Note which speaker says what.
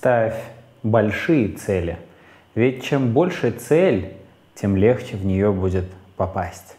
Speaker 1: Ставь большие цели, ведь чем больше цель, тем легче в нее будет попасть.